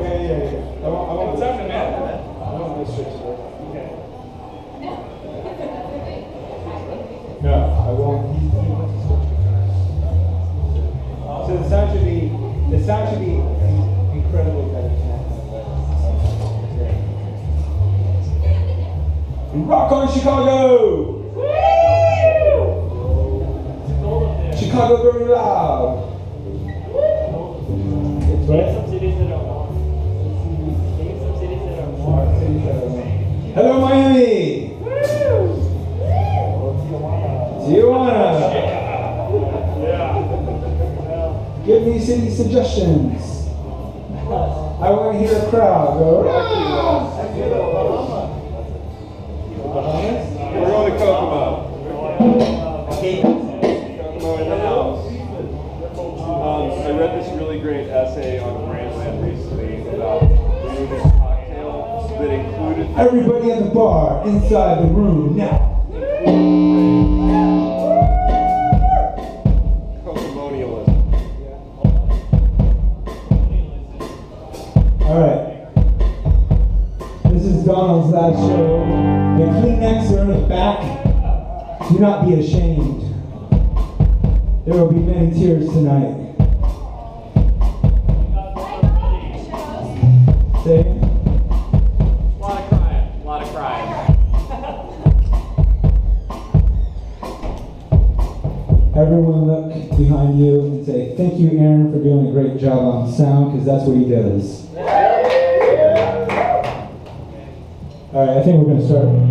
yeah, yeah, yeah. I want, I want. What's happening, man? I want this shit. Okay. No, I won't. So the sound should be, the sound should be incredibly better. Rock on Chicago! Chicago very loud. City suggestions. I want to hear a crowd go. Bahamas? We're going to Kokomo. Cape. Kokomo in the house. Um, I read this really great essay on Grantland recently about removing cocktails that included Everybody at the bar inside the room now. Donald's show. The Kleenex are in the back. Do not be ashamed. There will be many tears tonight. Say, A lot of crying. A lot of crying. everyone look behind you and say, thank you, Aaron, for doing a great job on sound, because that's what he does. All right, I think we're going to start.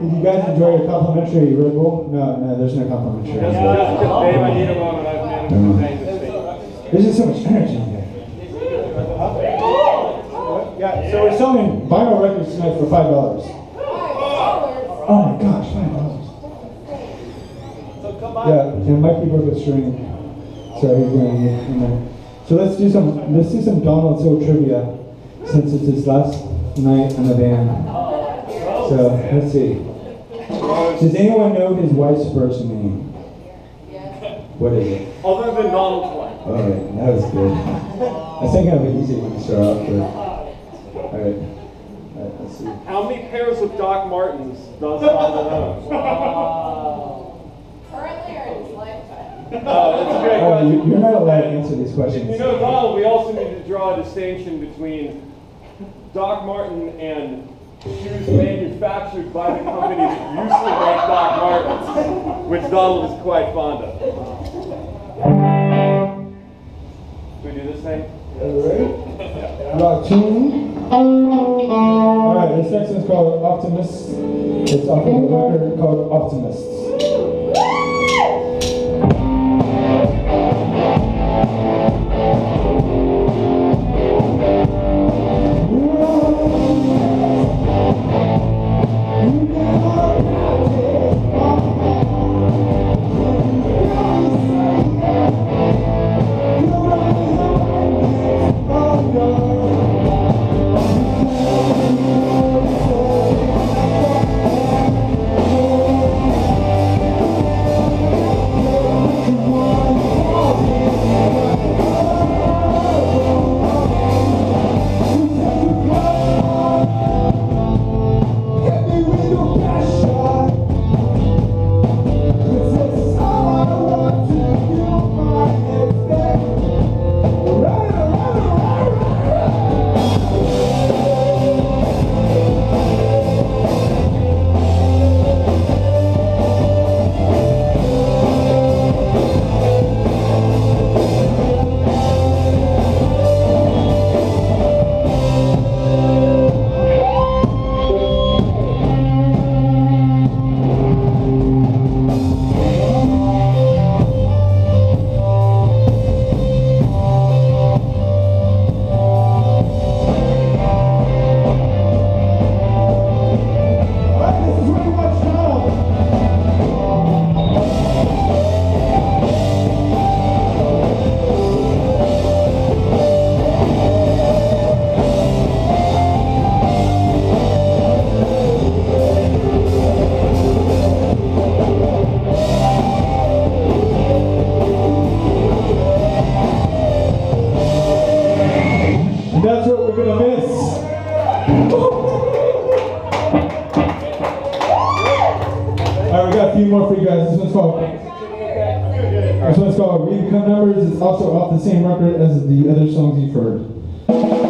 Did you guys enjoy your complimentary Red Bull? No, no, there's no complimentary. Just, just, just, babe, I need a moment. I've thing. There's just so much energy in there. Yeah, so we're selling vinyl records tonight for five dollars. Oh my gosh, five dollars. Yeah, and Mikey broke a string, so he's gonna get in there. So let's do some let's do some Donald Hill trivia since it's his last night in the band. So let's see. Does anyone know his wife's first name? What is it? Other than Donald's wife. Alright, that was good. I was thinking of an easy one to start off with. Alright. Alright, let's see. How many pairs of Doc Martens does Donald own? Currently or in his lifetime? Oh, that's a great Oh, question. you- you're not allowed to answer these questions. You know, Donald, we also need to draw a distinction between Doc Martin and shoes manufactured by the company that used to make Doc Martens, which Donald is quite fond of. Should we do this thing? Alright. About tune. Alright, this next one's called Optimist. It's off of a record called Optimists. Guys. This one's called This one's called Become Numbers. It's also off the same record as the other songs you've heard.